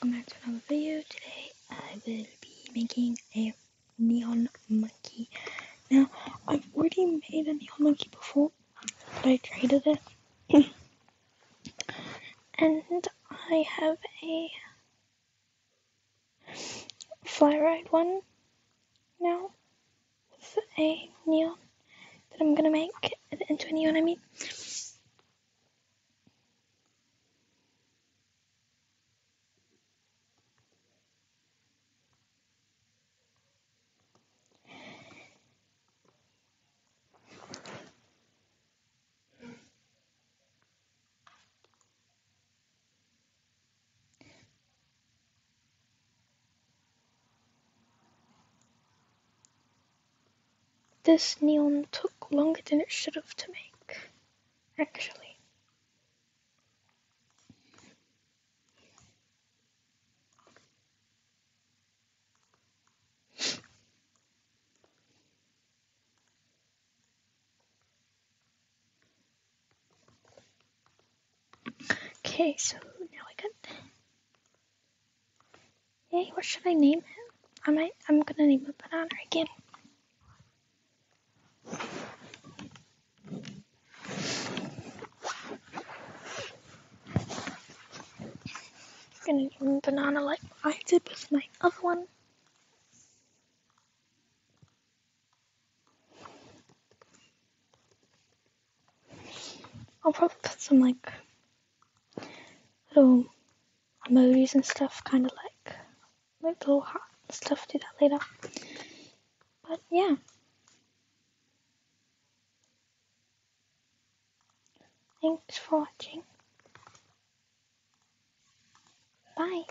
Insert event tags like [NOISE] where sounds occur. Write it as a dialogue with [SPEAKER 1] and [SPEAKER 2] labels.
[SPEAKER 1] welcome back to another video. Today I will be making a neon monkey. Now, I've already made a neon monkey before, but I traded it. [LAUGHS] and I have a fly ride one now with a neon that I'm gonna make into a neon, I mean. This neon took longer than it should have to make, actually. Okay, so now I got. Yay, what should I name him? I might. I'm gonna name him Banana again. Gonna Banana like I did with my other one. I'll probably put some like little emojis and stuff, kind of like like little heart stuff. Do that later. But yeah. Thanks for watching. Bye.